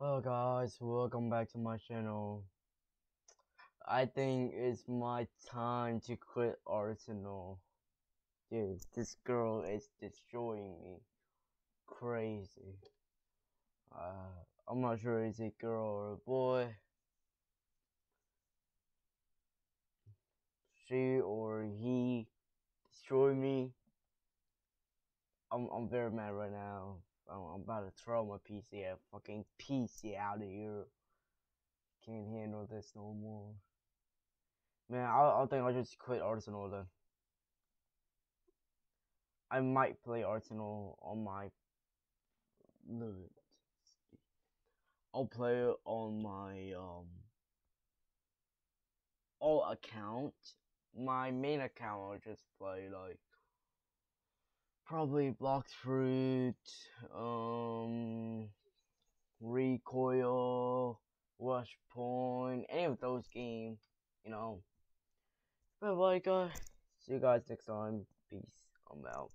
Hello guys, welcome back to my channel. I think it's my time to quit Arsenal. Dude, this girl is destroying me. Crazy. Uh, I'm not sure it's a girl or a boy. She or he destroy me. I'm I'm very mad right now. I'm, I'm about to throw my PC out, fucking PC out of here. Can't handle this no more. Man, I I think I'll just quit Arsenal then. I might play Arsenal on my. I'll play it on my um. alt account. My main account, I'll just play like probably Blox Fruit, um, Recoil, Rush Point, any of those games, you know. But like, uh, see you guys next time. Peace. I'm out.